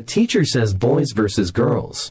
The teacher says boys versus girls.